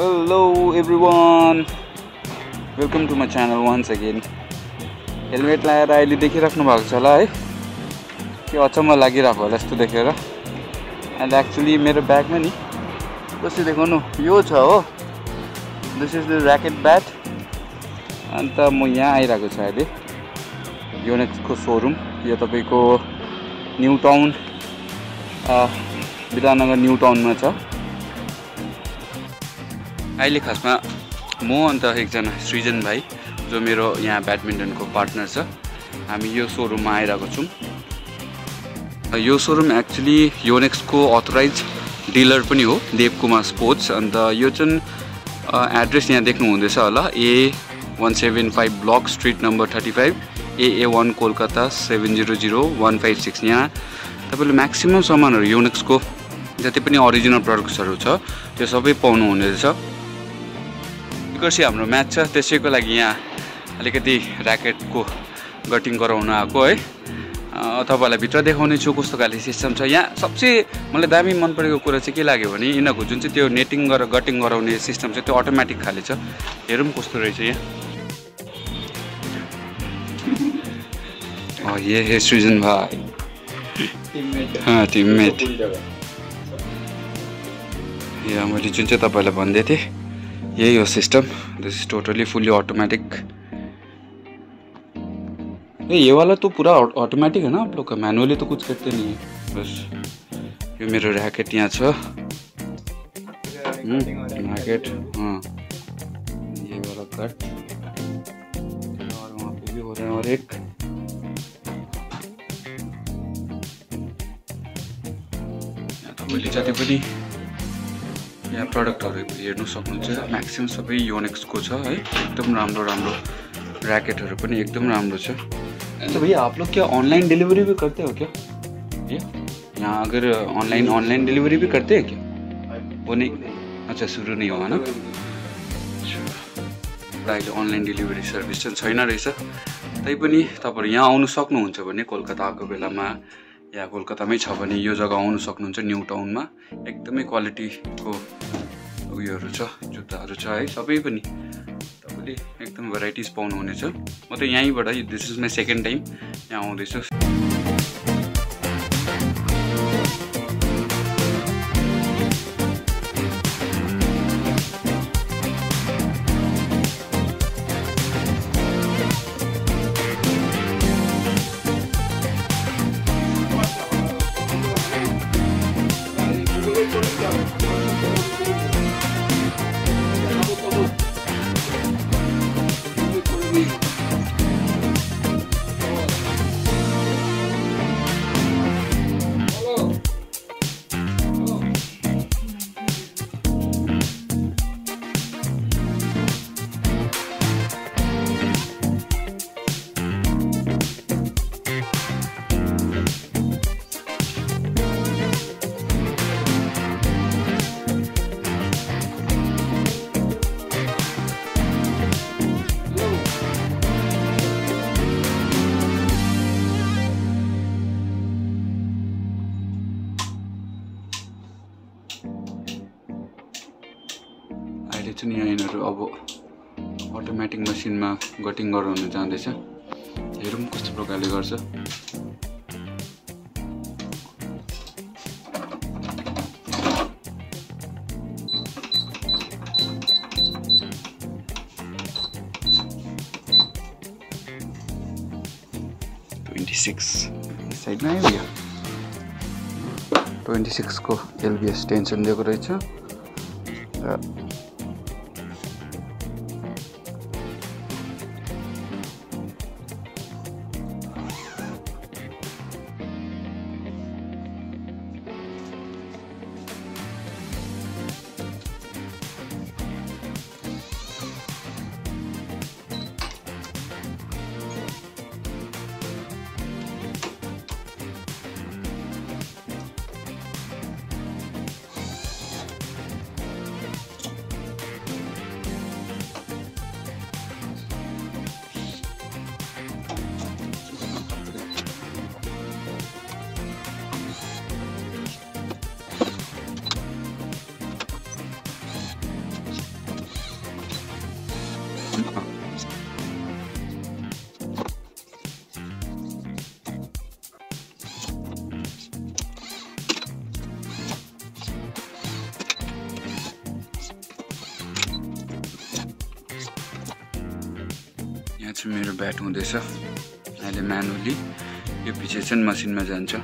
Hello everyone welcome to my channel once again helmet लगाएर अहिले देखिराख्नु भएको छ होला है? के अचम्म लागिरहेको होला यस्तो देखेर। एन्ड एक्चुली मेरो ब्यागमा नि कस्तो देखाउनु? यो छ हो। This is the racket bat अन्त म यहाँ आइरहेको छु अहिले। योनेक्सको सोरुम यो तपाईँको न्यु टाउन विधानगर न्यु टाउनमा छ। अहिले खासमा म अन्त एकजना सृजन भाइ जो मेरो यहाँ ब्याडमिन्टनको पार्टनर छ। हामी यो सोरुममा आइरहेको छौँ। यो सोरुम एक्चुली योनेक्सको अथोराइज डिलर पनि हो देवकुमार स्पोर्ट्स अन्त यो चाहिँ एड्रेस यहाँ देख्नु हुँदैछ होला A one seven five block street number thirty five AA one Kolkata seven zero zero one five six यहाँ तपाईँले म्याक्सिमम् सामानहरू युनेक्सको जति पनि अरिजिनल प्रडक्ट्सहरू छ त्यो सबै पाउनु हुनेछ विकर्सी हाम्रो म्याच छ? त्यसैको लागि यहाँ अलिकति ऱ्याकेटको गटिङ गराउन आएको है। तपाईँहरूलाई भित्र देखाउने छु कस्तो खाले सिस्टम छ। यहाँ सबसे मलाई दामी मन परेको कुरा चाहिँ के लाग्यो भने यिनीहरूको जुन चाहिँ त्यो नेटिङ गरेर गटिङ गराउने सिस्टम छ त्यो अटोमेटिक खाले छ। हेरौँ कस्तो रहेछ यहाँ। ये है सृजन भाइ। टिममेट यहाँ मैले जुन चाहिँ तपाईँलाई भन्दै थिएँ यही हो system this is totally fully automatic ये वाला तो पूरा ऑटोमेटिक है ना आप लोग का। मैनुअली तो कुछ करते नहीं है। बस ये मेरो रैकेट यहाँ छ रैकेट हाँ। ये वाला कट और वहाँ पे भी हो रहे हैं और एक। तपाईँले जति पनि यहाँ प्रडक्टहरू हेर्नु सक्नुहुन्छ म्याक्सिमम् सबै योनेक्सको छ है। एकदम राम्रो राम्रो ऱ्याकेटहरू पनि एकदम राम्रो छ। तो भैया आप लोग क्या ऑनलाइन डिलीवरी भी करते हो क्या? भैया यहाँ अगर ऑनलाइन ऑनलाइन डिलीवरी भी करते हैं क्या? वो नहीं। अच्छा सुरु नहीं हुआ ना? अहिले अनलाइन डेलिभरी सर्भिस चाहिँ छैन रहेछ। तैपनि तपाईँहरू यहाँ आउनु सक्नुहुन्छ भने कोलकाता आएको बेलामा या कोलकातामै छ भने यो जग्गा आउनु सक्नुहुन्छ न्यु टाउनमा। एकदमै क्वालिटीको उयोहरू छ जुत्ताहरू छ है सबै पनि तपाईँले एकदम भेराइटिज पाउनुहुनेछ। म त यहीँबाट this is my second time यहाँ आउँदैछु। अब अटोमेटिक मसिनमा गटिङ गराउनु जाँदैछ। हेरौँ कस्तो प्रकारले गर्छ। ट्वेन्टी सिक्स साइडमा आयो यो? ट्वेन्टी सिक्सको एलबिएस टेन्सन दिएको रहेछ। र चाहिँ मेरो ब्याट हुँदैछ। अहिले म्यानुअली यो पछि चाहिँ मसिनमा जान्छ।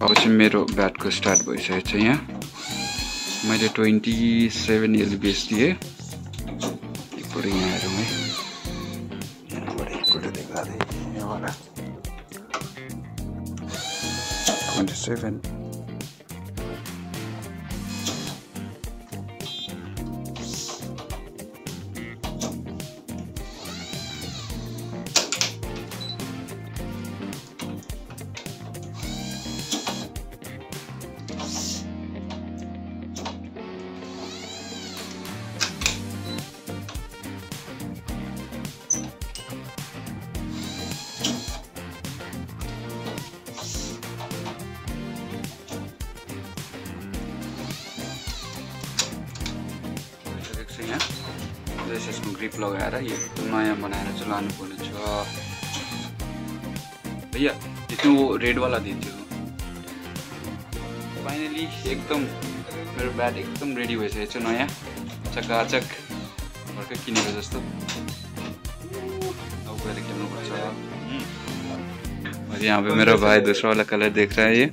अब चाहिँ मेरो ब्याटको स्टार्ट भइसकेको छ यहाँ। मैले ट्वेन्टी सेभेन एलबिएस दिएँ। Twenty-seven. ग्रिप लगाएर यो नयाँ बनाएर चाहिँ लानुपर्ने छ। भैया त्यो रेडवाला दिन्छु फाइनली एकदम मेरो ब्याट एकदम रेडी छ नयाँ। चकाचक भर्खर किनेको जस्तो। और यहाँ पे मेरा भाई दूसरा वाला कलर देख रहा है ये।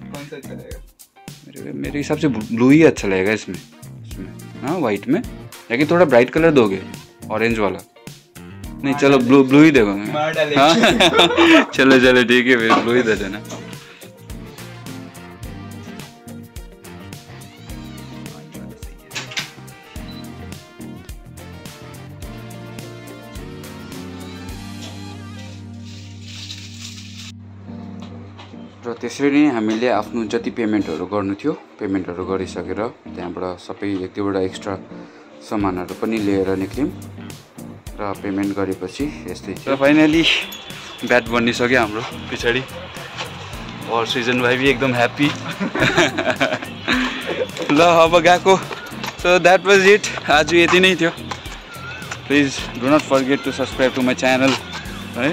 मेरे मेरे हिसाब से ब्लू ही अच्छा लगेगा इसमें। इसमें हाँ वाइट में। कि थोड़ा ब्राइट कलर दोगे। ऑरेंज वाला। नहीं चलो ब्लू ब्लू ही देखो। हाँ। चलो चलो ठीक है फिर ब्लू ही दे देना। र त्यसरी नै हामीले आफ्नो जति पेमेन्टहरू गर्नु थियो पेमेन्टहरू गरिसकेर त्यहाँबाट सबै एक दुईवटा एक्स्ट्रा सामानहरू पनि लिएर निक्ल्यौँ। र पेमेन्ट गरेपछि यस्तै थियो। र फाइनली ब्याट बनिसक्यो हाम्रो। पछाडि। और सृजन भाइ पनि एकदम ह्याप्पी ल अब गएको। सो द्याट वाज इट आज यति नै थियो। Please do not forget to subscribe to my channel है।